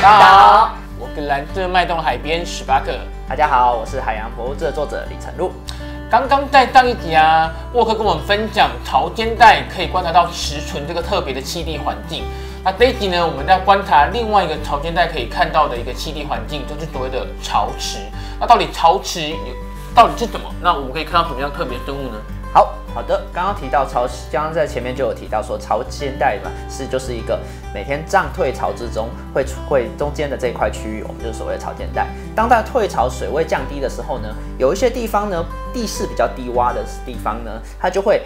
大家好，我跟来自脉动海边十八个。大家好，我是海洋博物志的作者李成禄。刚刚在上一集啊，沃克跟我们分享潮间带可以观察到石存这个特别的气地环境。那这一集呢，我们在观察另外一个潮间带可以看到的一个气地环境，就是所谓的潮池。那到底潮池有到底是怎么？那我们可以看到什么样特别生物呢？好好的，刚刚提到潮，刚刚在前面就有提到说潮间带嘛，是就是一个每天涨退潮之中会会中间的这一块区域，我们就是所谓的潮间带。当它退潮水位降低的时候呢，有一些地方呢地势比较低洼的地方呢，它就会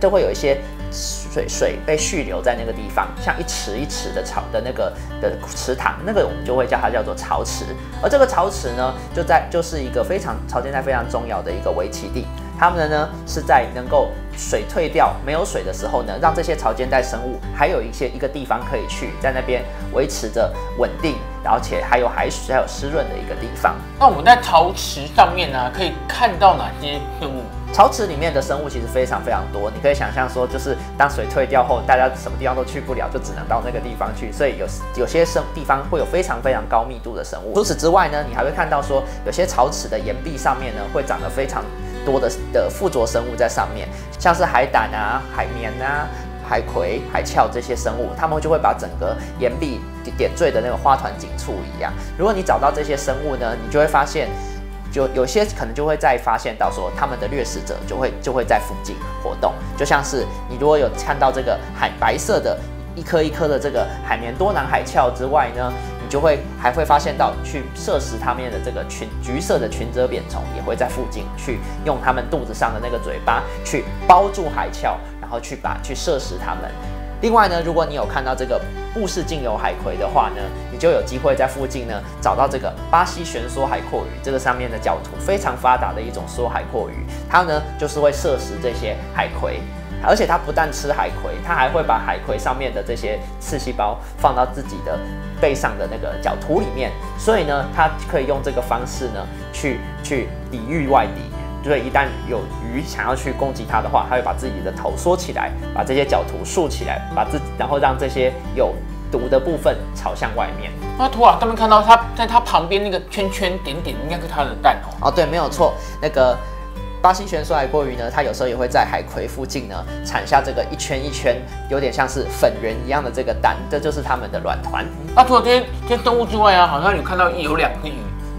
就会有一些水水被蓄留在那个地方，像一池一池的潮的那个的池塘，那个我们就会叫它叫做潮池。而这个潮池呢，就在就是一个非常潮间带非常重要的一个围起地。它们呢是在能够水退掉、没有水的时候呢，让这些潮间带生物还有一些一个地方可以去，在那边维持着稳定，而且还有海水、还有湿润的一个地方。那我们在潮池上面呢，可以看到哪些生物？潮池里面的生物其实非常非常多，你可以想象说，就是当水退掉后，大家什么地方都去不了，就只能到那个地方去，所以有有些生地方会有非常非常高密度的生物。除此之外呢，你还会看到说，有些潮池的岩壁上面呢，会长得非常。多的的附着生物在上面，像是海胆啊、海绵啊、海葵、海鞘这些生物，它们就会把整个岩壁点缀的那个花团锦簇一样。如果你找到这些生物呢，你就会发现，就有些可能就会再发现到说，它们的掠食者就会就会在附近活动，就像是你如果有看到这个海白色的一颗一颗的这个海绵多囊海鞘之外呢。你就会还会发现到去摄食它们的这个群橘色的群褶扁虫也会在附近去用它们肚子上的那个嘴巴去包住海鞘，然后去把去摄食它们。另外呢，如果你有看到这个布氏镜游海葵的话呢，你就有机会在附近呢找到这个巴西悬梭海阔鱼，这个上面的角图非常发达的一种梭海阔鱼，它呢就是会摄食这些海葵。而且它不但吃海葵，它还会把海葵上面的这些刺细胞放到自己的背上的那个角图里面，所以呢，它可以用这个方式呢，去去抵御外敌。所以一旦有鱼想要去攻击它的话，它会把自己的头缩起来，把这些角图竖起来，把自然后让这些有毒的部分朝向外面。那图啊，他们看到它在它旁边那个圈圈点点，应该是它的蛋哦。哦，对，没有错，那个。花心悬梭海阔鱼呢，它有时候也会在海葵附近呢产下这个一圈一圈，有点像是粉圆一样的这个蛋，这就是它们的卵团。啊除了这些这些生物之外啊，好像有看到有两个鱼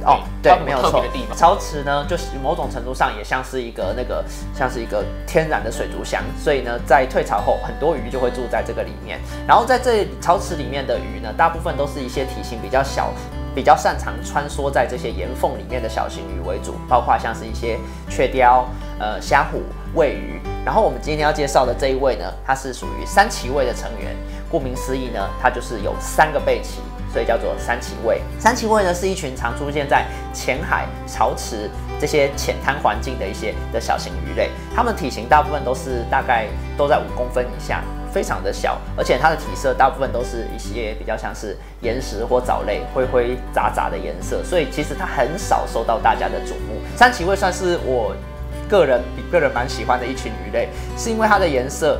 哦，对，没有错。潮池呢，就是某种程度上也像是一个那个像是一个天然的水族箱，所以呢，在退潮后，很多鱼就会住在这个里面。然后在这潮池里面的鱼呢，大部分都是一些体型比较小。比较擅长穿梭在这些岩缝里面的小型鱼为主，包括像是一些雀鲷、呃虾虎、尾鱼。然后我们今天要介绍的这一位呢，它是属于三鳍位的成员。顾名思义呢，它就是有三个背鳍，所以叫做三鳍位。三鳍位呢是一群常出现在浅海、潮池这些浅滩环境的一些的小型鱼类，它们体型大部分都是大概都在五公分以下。非常的小，而且它的体色大部分都是一些比较像是岩石或藻类灰灰杂杂的颜色，所以其实它很少受到大家的瞩目。三鳍会算是我个人比个人蛮喜欢的一群鱼类，是因为它的颜色。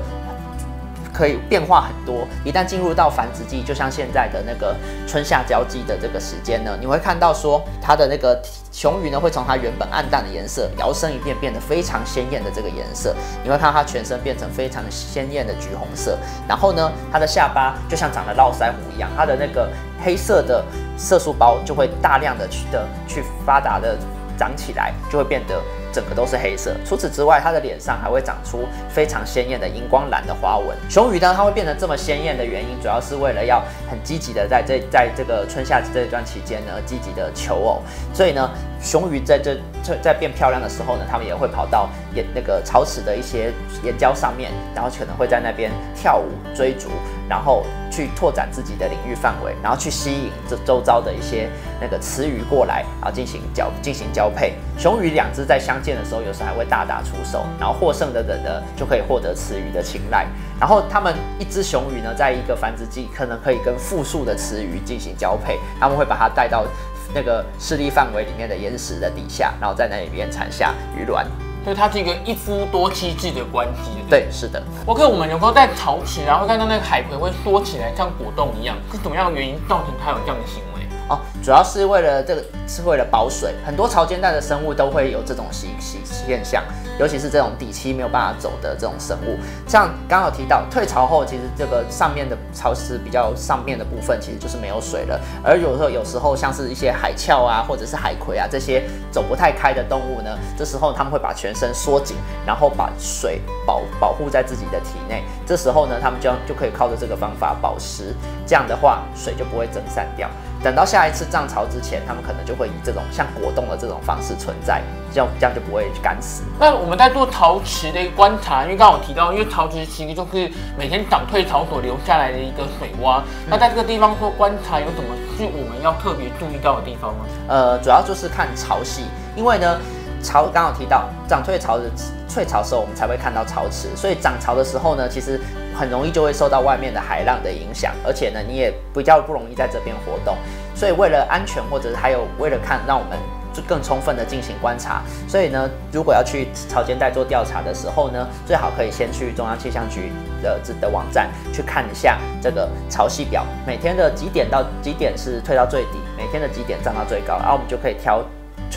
可以变化很多，一旦进入到繁殖季，就像现在的那个春夏交际的这个时间呢，你会看到说它的那个雄鱼呢，会从它原本暗淡的颜色摇身一变，变得非常鲜艳的这个颜色。你会看到它全身变成非常鲜艳的橘红色，然后呢，它的下巴就像长了络腮胡一样，它的那个黑色的色素包就会大量的去的去发达的长起来，就会变得。整个都是黑色。除此之外，它的脸上还会长出非常鲜艳的荧光蓝的花纹。雄鱼呢，它会变得这么鲜艳的原因，主要是为了要很积极的在这在这个春夏这一段期间呢，积极的求偶。所以呢，雄鱼在这在在变漂亮的时候呢，它们也会跑到岩那个潮池的一些岩礁上面，然后可能会在那边跳舞追逐。然后去拓展自己的领域范围，然后去吸引这周遭的一些那个雌鱼过来，然后进行交进行交配。雄鱼两只在相见的时候，有时候还会大打出手，然后获胜的人呢就可以获得雌鱼的青睐。然后他们一只雄鱼呢，在一个繁殖季可能可以跟复数的雌鱼进行交配，他们会把它带到那个势力范围里面的岩石的底下，然后在那里边产下鱼卵。所以它是一个一夫多妻制的关系。对，是的。OK，我们有时候在潮池，然后看到那个海葵会缩起来，像果冻一样，是怎么样的原因造成它有这样的行为？哦，主要是为了这个，是为了保水。很多潮间带的生物都会有这种习习现象，尤其是这种底栖没有办法走的这种生物。像刚好提到退潮后，其实这个上面的潮湿比较上面的部分，其实就是没有水了。而有时候有时候像是一些海鞘啊，或者是海葵啊这些走不太开的动物呢，这时候他们会把全身缩紧，然后把水保保护在自己的体内。这时候呢，他们就就可以靠着这个方法保湿，这样的话水就不会蒸散掉。等到下一次涨潮之前，他们可能就会以这种像果冻的这种方式存在，这样这样就不会干死。那我们在做陶池的一个观察，因为刚刚我提到，因为陶池其实就是每天涨退潮所留下来的一个水洼。那在这个地方做观察，有什么是我们要特别注意到的地方吗？呃，主要就是看潮汐，因为呢，潮刚好提到涨退潮的退潮时候，我们才会看到潮池，所以涨潮的时候呢，其实。很容易就会受到外面的海浪的影响，而且呢，你也比较不容易在这边活动。所以为了安全，或者是还有为了看让我们就更充分的进行观察，所以呢，如果要去潮间带做调查的时候呢，最好可以先去中央气象局的自的网站去看一下这个潮汐表，每天的几点到几点是退到最低，每天的几点涨到最高，然后我们就可以挑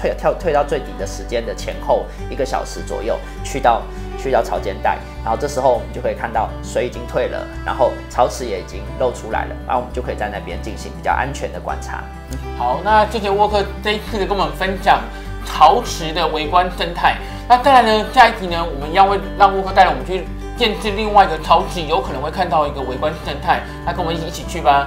退跳退到最底的时间的前后一个小时左右去到。去到潮间带，然后这时候我们就可以看到水已经退了，然后潮池也已经露出来了，然后我们就可以在那边进行比较安全的观察。好，那谢谢沃克这一次跟我们分享潮池的围观生态。那再来呢，下一集呢，我们要会让沃克带着我们去见识另外一个潮池，有可能会看到一个围观生态。那跟我们一起一起去吧。